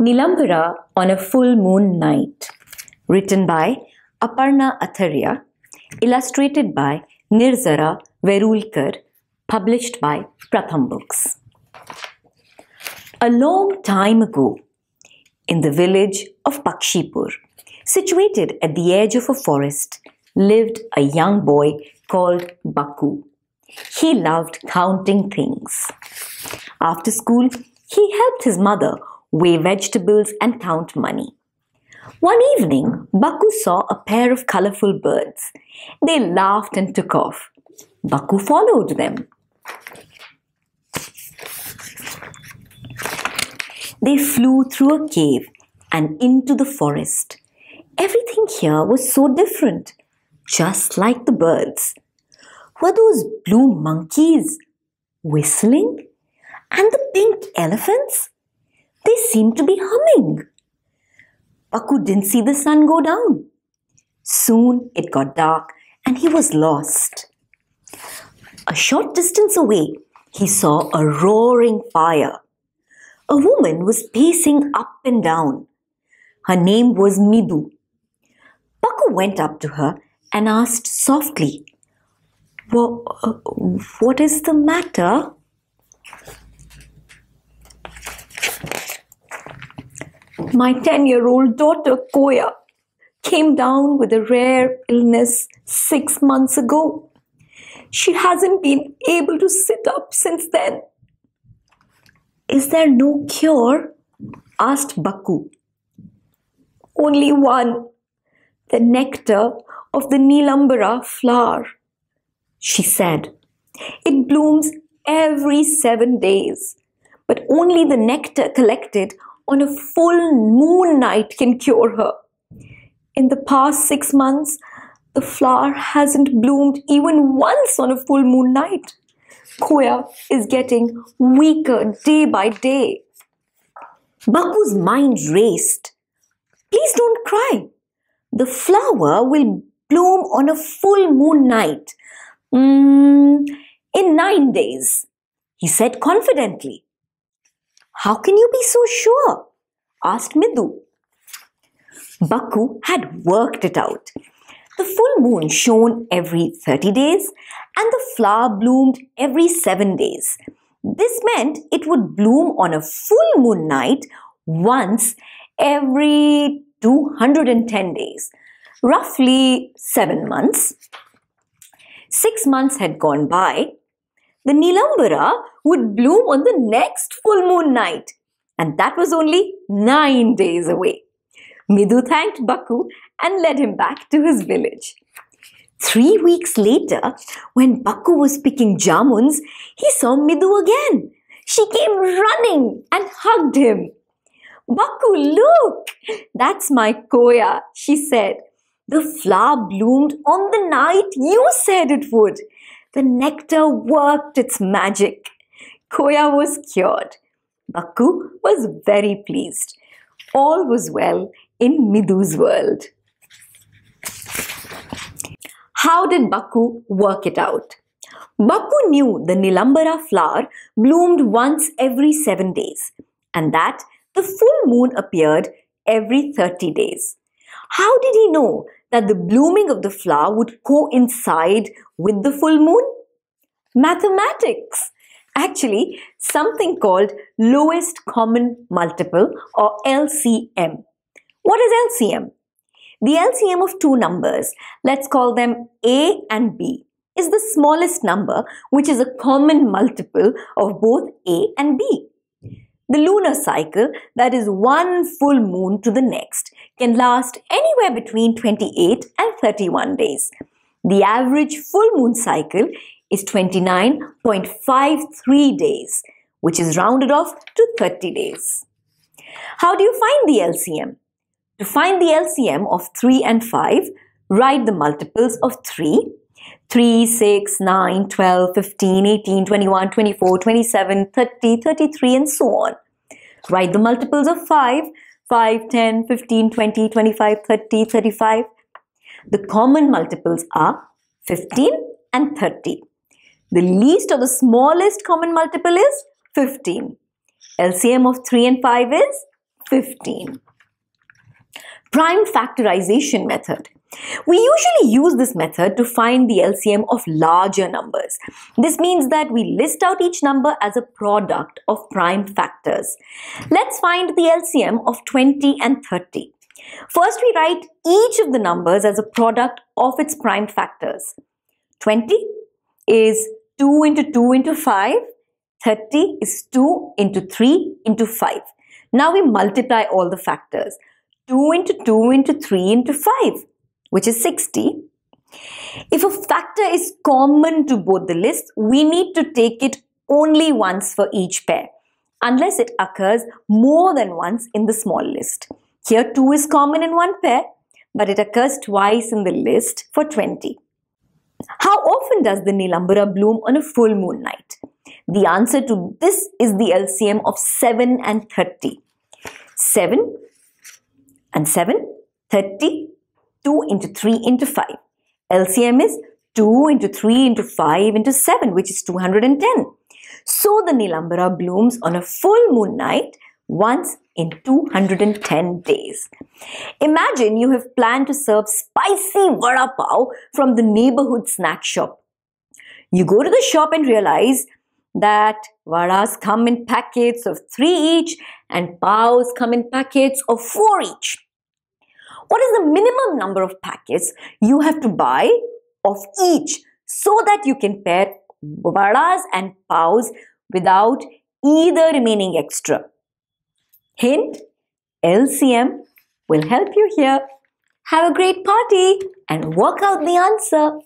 Neelumbera on a Full Moon Night, written by Aparna Athreya, illustrated by Nirzara Verulkar, published by Pratham Books. A long time ago, in the village of Pakshipur, situated at the edge of a forest, lived a young boy called Baku. He loved counting things. After school, he helped his mother weigh vegetables and count money. One evening, Baku saw a pair of colorful birds. They laughed and took off. Baku followed them. They flew through a cave and into the forest. Everything here was so different, just like the birds. Were those blue monkeys whistling? And the pink elephants? They seemed to be humming. Baku didn't see the sun go down. Soon it got dark and he was lost. A short distance away, he saw a roaring fire. A woman was pacing up and down. Her name was Midu. Baku went up to her and asked softly, uh, What is the matter? My 10 year old daughter, Koya, came down with a rare illness six months ago. She hasn't been able to sit up since then. Is there no cure? asked Baku. Only one the nectar of the Neelumbera flower, she said. It blooms every seven days, but only the nectar collected on a full moon night can cure her. In the past six months, the flower hasn't bloomed even once on a full moon night. Koya is getting weaker day by day. Baku's mind raced. Please don't cry. The flower will bloom on a full moon night. Mm, in nine days, he said confidently. How can you be so sure? asked Midu. Baku had worked it out. The full moon shone every 30 days and the flower bloomed every 7 days. This meant it would bloom on a full moon night once every 210 days, roughly 7 months. 6 months had gone by. The Neelumbera would bloom on the next full moon night, and that was only 9 days away. Midu thanked Baku and led him back to his village. Three weeks later, when Baku was picking jamuns, he saw Midu again. She came running and hugged him. Baku, look! That's my Koya, she said. The flower bloomed on the night you said it would. The nectar worked its magic. Koya was cured. Baku was very pleased. All was well in Midu's world. How did Baku work it out? Baku knew the Neelumbera flower bloomed once every seven days and that the full moon appeared every 30 days. How did he know that the blooming of the flower would coincide with the full moon? Mathematics. Actually, something called lowest common multiple or LCM. What is LCM? The LCM of two numbers, let's call them A and B, is the smallest number which is a common multiple of both A and B. The lunar cycle, that is one full moon to the next, can last anywhere between 28 and 31 days. The average full moon cycle is 29.53 days, which is rounded off to 30 days. How do you find the LCM? To find the LCM of 3 and 5, write the multiples of 3. 3, 6, 9, 12, 15, 18, 21, 24, 27, 30, 33 and so on. Write the multiples of 5. 5, 10, 15, 20, 25, 30, 35. The common multiples are 15 and 30. The least or the smallest common multiple is 15. LCM of 3 and 5 is 15. Prime factorization method. We usually use this method to find the LCM of larger numbers. This means that we list out each number as a product of prime factors. Let's find the LCM of 20 and 30. First, we write each of the numbers as a product of its prime factors. 20 is 2 into 2 into 5. 30 is 2 into 3 into 5. Now we multiply all the factors. 2 into 2 into 3 into 5 which is 60. If a factor is common to both the lists, we need to take it only once for each pair, unless it occurs more than once in the small list. Here 2 is common in one pair, but it occurs twice in the list for 20. How often does the Neelumbera bloom on a full moon night? The answer to this is the LCM of 7 and 30. 7 and 7, 30 2 into 3 into 5. LCM is 2 into 3 into 5 into 7 which is 210. So the Neelumbera blooms on a full moon night once in 210 days. Imagine you have planned to serve spicy vada pav from the neighborhood snack shop. You go to the shop and realize that vadas come in packets of 3 each and pavs come in packets of 4 each. What is the minimum number of packets you have to buy of each so that you can pair vadas and pavs without either remaining extra? Hint, LCM will help you here. Have a great party and work out the answer.